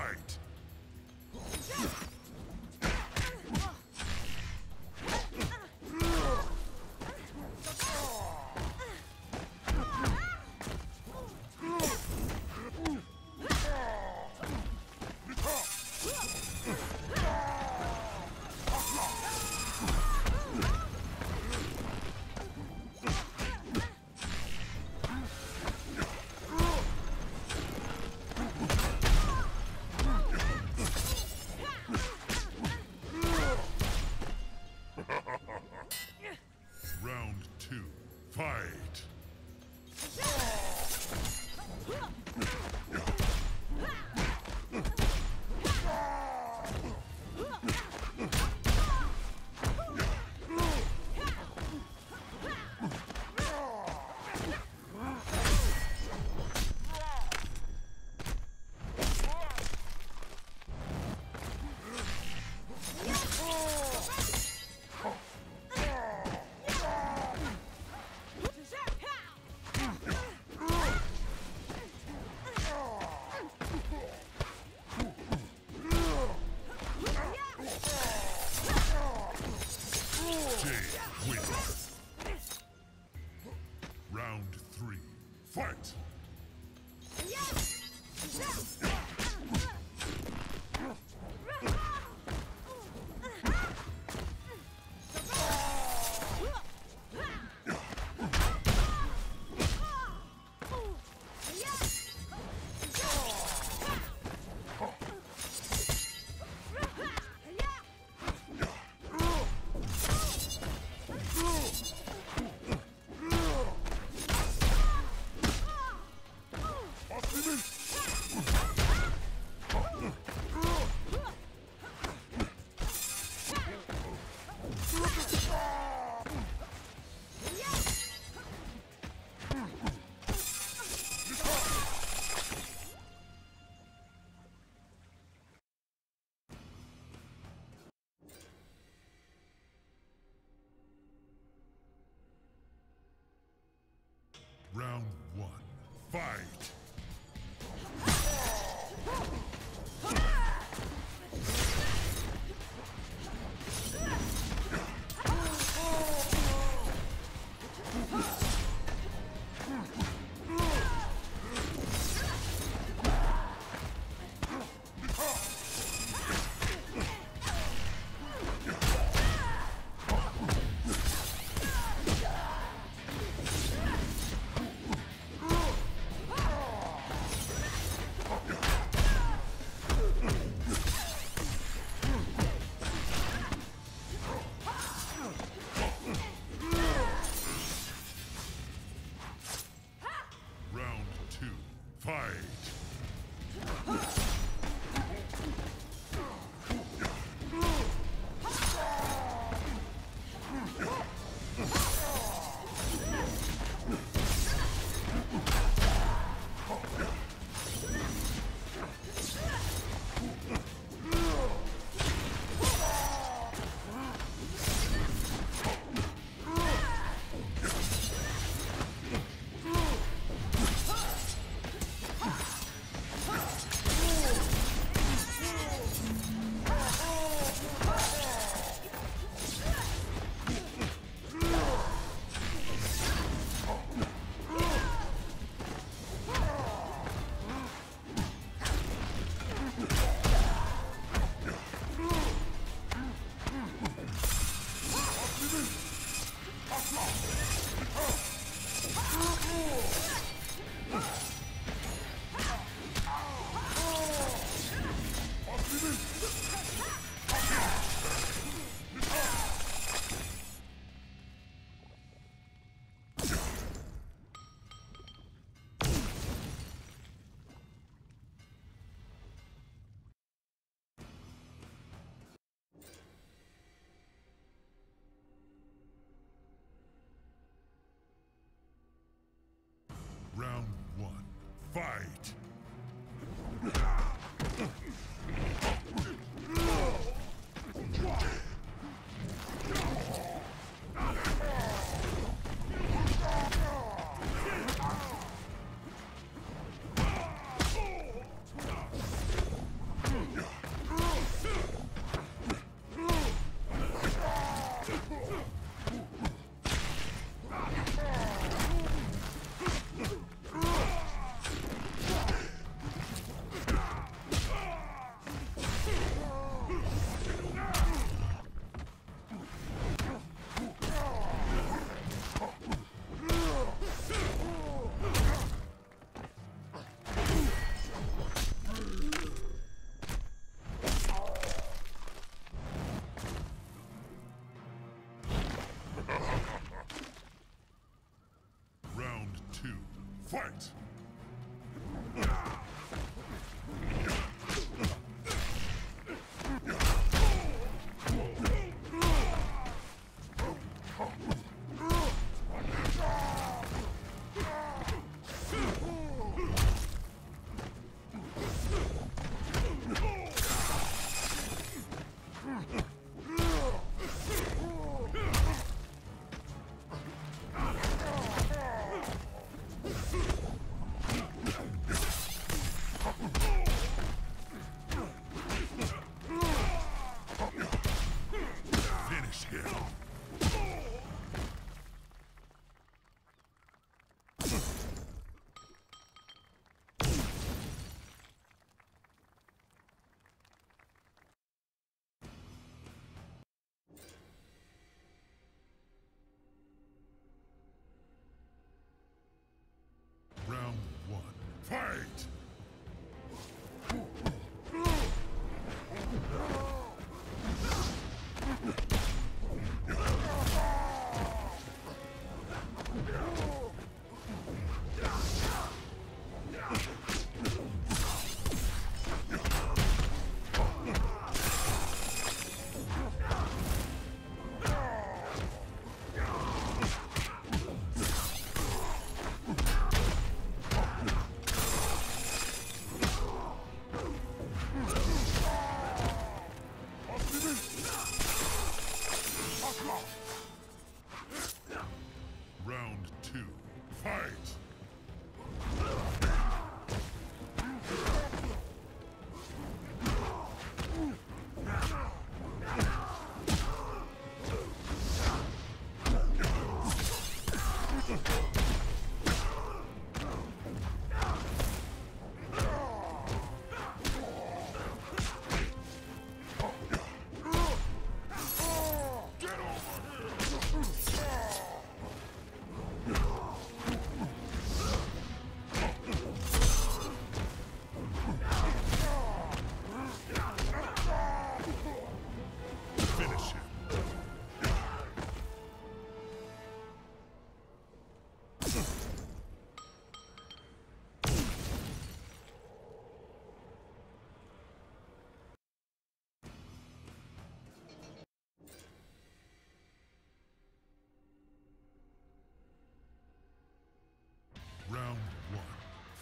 fight! Wins. Round three. Fight! Round one. Fight! Round one. Fight!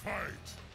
Fight!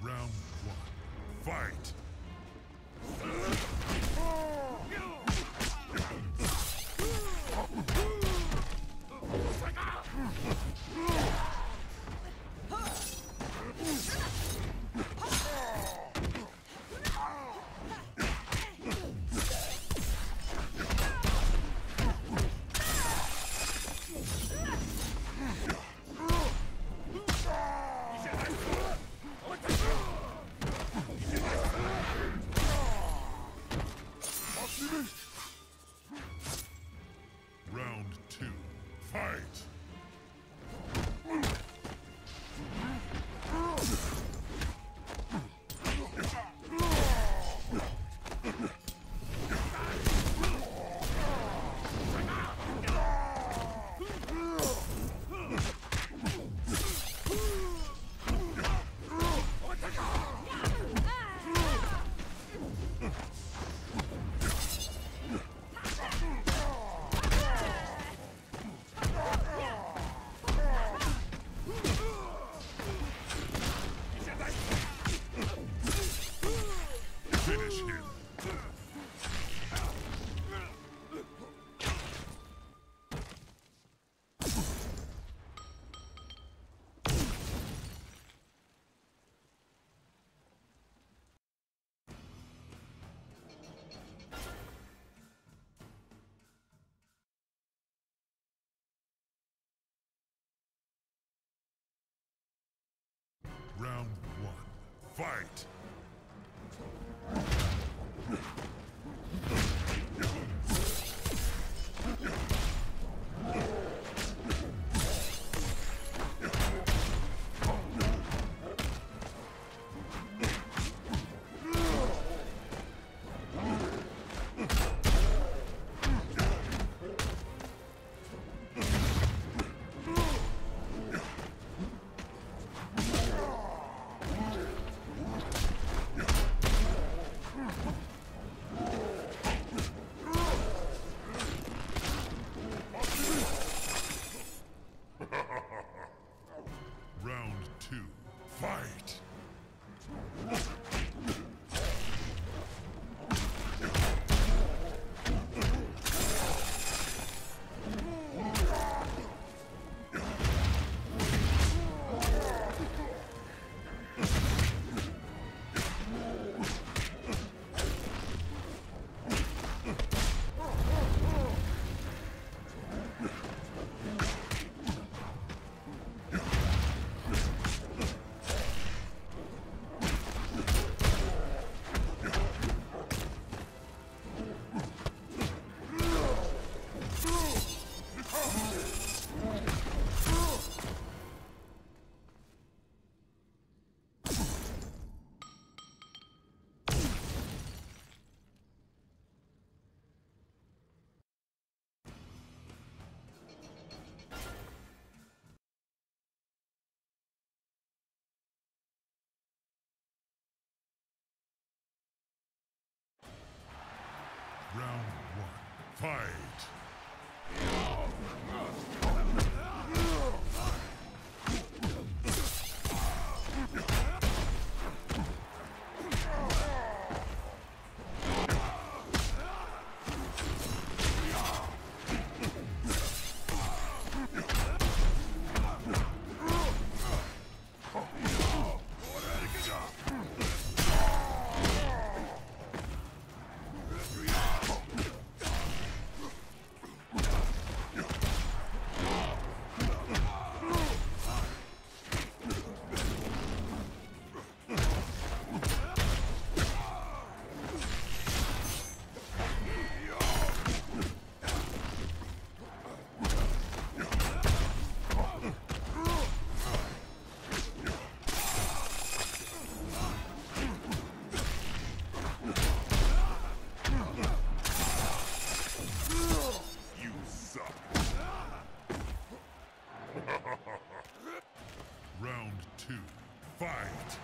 Round one. Fight! Round one. Fight! Fight! Two. Fight!